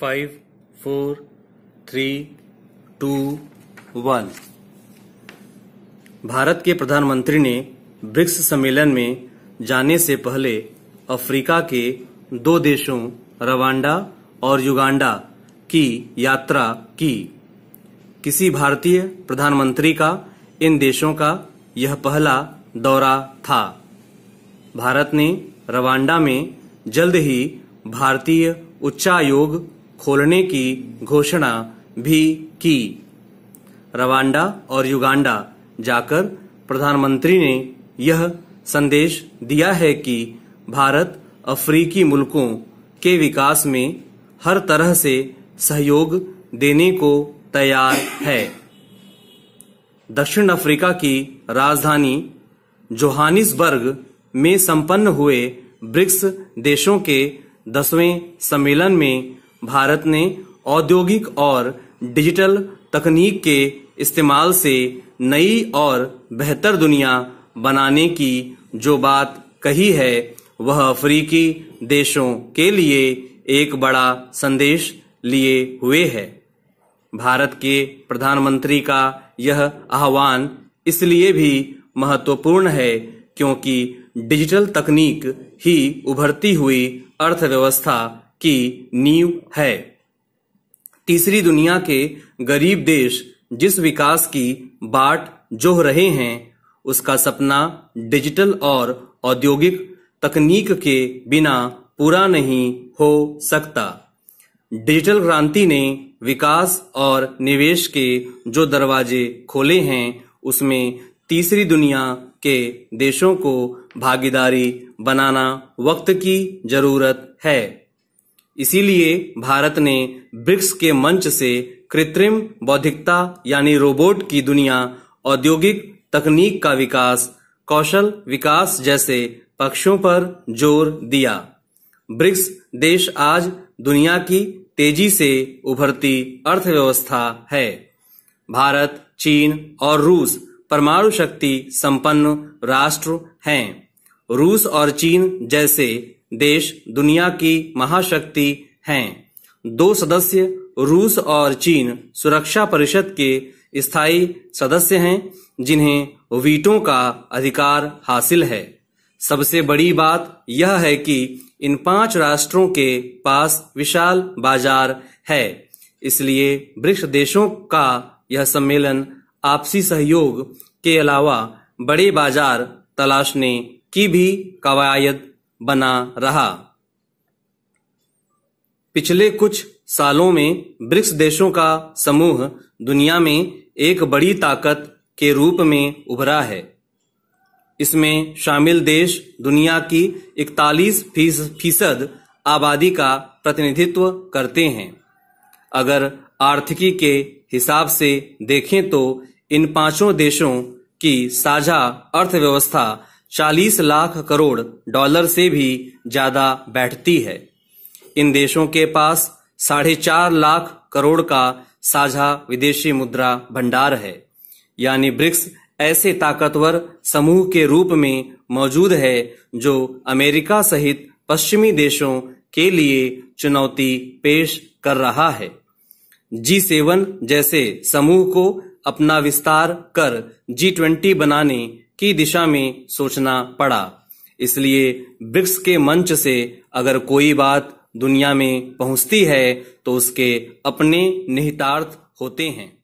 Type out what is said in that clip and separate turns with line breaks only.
Five four three two one Bharat के प्रधानमंत्री ने ब्रिक्स सम्मेलन में जाने से पहले अफ्रीका के दो देशों, रवांडा और युगांडा, की यात्रा की। किसी भारतीय प्रधानमंत्री का, इन देशों का यह पहला दौरा था। भारत ने रवांडा में जल्द ही भारतीय उच्चायोग खोलने की घोषणा भी की। रवांडा और युगांडा जाकर प्रधानमंत्री ने यह संदेश दिया है कि भारत अफ्रीकी मुल्कों के विकास में हर तरह से सहयोग देने को तैयार है। दक्षिण अफ्रीका की राजधानी जोहानिसबर्ग में संपन्न हुए ब्रिक्स देशों के दसवें सम्मेलन में भारत ने औद्योगिक और डिजिटल तकनीक के इस्तेमाल से नई और बेहतर दुनिया बनाने की जो बात कही है, वह अफ्रीकी देशों के लिए एक बड़ा संदेश लिए हुए है। भारत के प्रधानमंत्री का यह आह्वान इसलिए भी महत्वपूर्ण है क्योंकि डिजिटल तकनीक ही उभरती हुई अर्थव्यवस्था की नींव है। तीसरी दुनिया के गरीब देश जिस विकास की बाट जोह रहे हैं, उसका सपना डिजिटल और औद्योगिक तकनीक के बिना पूरा नहीं हो सकता। डिजिटल क्रांति ने विकास और निवेश के जो दरवाजे खोले हैं, उसमें तीसरी दुनिया के देशों को भागीदारी बनाना वक्त की ज़रूरत है। इसीलिए भारत ने ब्रिक्स के मंच से कृत्रिम बौद्धिकता यानी रोबोट की दुनिया, औद्योगिक तकनीक का विकास, कौशल विकास जैसे पक्षों पर ज़ोर दिया। ब्रिक्स देश आज दुनिया की तेज़ी से उभरती अर्थव्यवस्था है। भारत, चीन और रूस परमाणु शक्ति संपन्न राष्ट्र हैं। रूस और चीन जैसे देश, दुनिया की महाशक्ति हैं। दो सदस्य, रूस और चीन, सुरक्षा परिषद के स्थायी सदस्य हैं, जिन्हें वीटों का अधिकार हासिल है। सबसे बड़ी बात यह है कि इन पाँच राष्ट्रों के पास विशाल बाज़ार है। इसलिए ब्रिक्स देशों का यह सम्मेलन आपसी सहयोग के अलावा बड़े बाज़ार तलाशने की भी कवायद बना रहा। पिछले कुछ सालों में ब्रिक्स देशों का समूह दुनिया में एक बड़ी ताकत के रूप में उभरा है। इसमें शामिल देश दुनिया की 41 फ़ीसद आबादी का प्रतिनिधित्व करते हैं। अगर आर्थिकी के हिसाब से देखें तो इन पाँचों देशों की साझा अर्थव्यवस्था 40 लाख करोड़ डॉलर से भी ज़्यादा बैठती है। इन देशों के पास साढ़े चार लाख करोड़ का साझा विदेशी मुद्रा भंडार है। यानी ब्रिक्स ऐसे ताकतवर समूह के रूप में मौजूद है जो अमेरिका सहित पश्चिमी देशों के लिए चुनौती पेश कर रहा है। जी सेवन जैसे समूह को अपना विस्तार कर जी ट्वेंटी बनाने की दिशा में सोचना पड़ा। इसलिए ब्रिक्स के मंच से अगर कोई बात दुनिया में पहुँचती है तो उसके अपने निहितार्थ होते हैं।